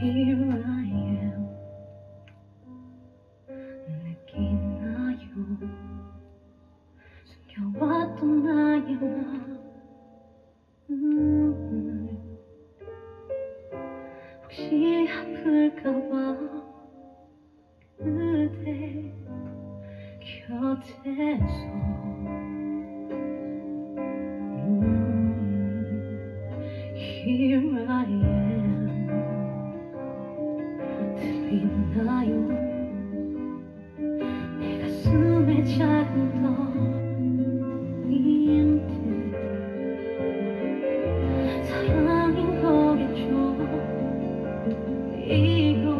here I am. 느끼나요? 숨겨왔던 나의 마음, 혹시 아플까봐 그대 곁에서 음, Here 들리나요? 내 가슴에 작은 떨림들 사랑인 거겠죠. 이건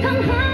come home.